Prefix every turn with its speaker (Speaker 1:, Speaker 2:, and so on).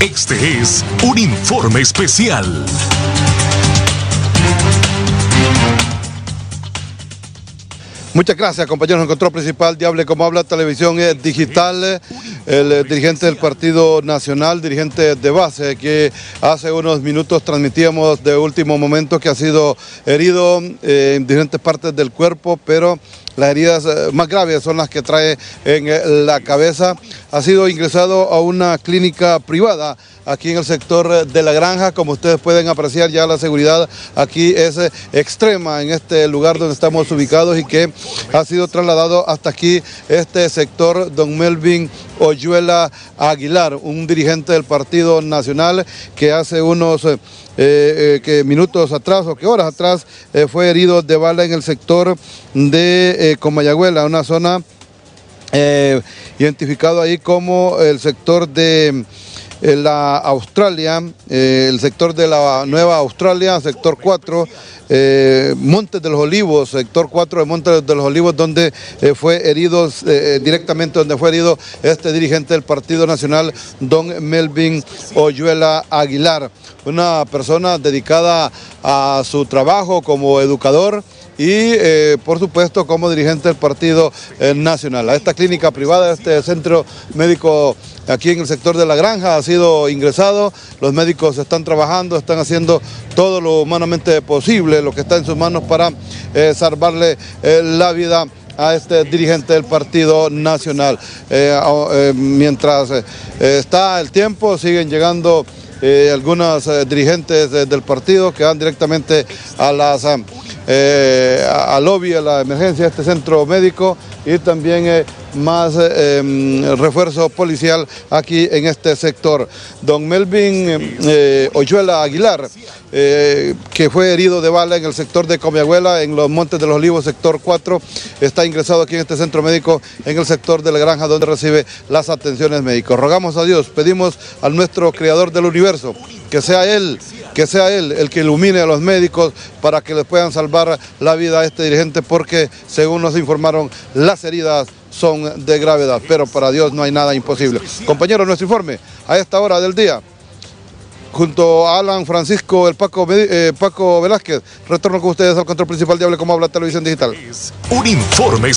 Speaker 1: Este es un informe especial.
Speaker 2: Muchas gracias, compañeros. En control principal de Hable como habla televisión eh, digital, el eh, dirigente del Partido Nacional, dirigente de base, que hace unos minutos transmitíamos de último momento que ha sido herido eh, en diferentes partes del cuerpo, pero las heridas más graves son las que trae en la cabeza. Ha sido ingresado a una clínica privada aquí en el sector de la granja. Como ustedes pueden apreciar ya la seguridad aquí es eh, extrema en este lugar donde estamos ubicados y que ha sido trasladado hasta aquí este sector, don Melvin Oyuela Aguilar, un dirigente del Partido Nacional que hace unos eh, eh, que minutos atrás o que horas atrás fue herido de bala en el sector de Comayagüela, una zona identificado ahí como el sector de la Australia, eh, el sector de la Nueva Australia, sector 4, eh, Montes de los Olivos, sector 4 de Montes de los Olivos, donde eh, fue herido directamente, donde fue herido este dirigente del Partido Nacional, don Melvin Oyuela Aguilar, una persona dedicada a su trabajo como educador, y por supuesto como dirigente del Partido Nacional. A esta clínica privada, este centro médico aquí en el sector de la granja, sido ingresado, los médicos están trabajando, están haciendo todo lo humanamente posible, lo que está en sus manos para eh, salvarle eh, la vida a este dirigente del Partido Nacional. Eh, mientras está el tiempo, siguen llegando algunos dirigentes del partido que van directamente a las al lobby, a la emergencia de este centro médico y también más eh, em, refuerzo policial aquí en este sector. Don Melvin eh, Oyuela Aguilar, eh, que fue herido de bala en el sector de Comiagüela, en los Montes de los Olivos, sector 4, está ingresado aquí en este centro médico, en el sector de la granja, donde recibe las atenciones médicas. Rogamos a Dios, pedimos al nuestro Creador del Universo, que sea Él, que sea Él el que ilumine a los médicos para que les puedan salvar la vida a este dirigente, porque según nos informaron, las heridas son de gravedad, pero para Dios no hay nada imposible. Compañeros, nuestro informe a esta hora del día, junto a Alan Francisco, el Paco, eh, Paco Velázquez, retorno con ustedes al control principal de Hable como habla Televisión Digital.
Speaker 1: Un informe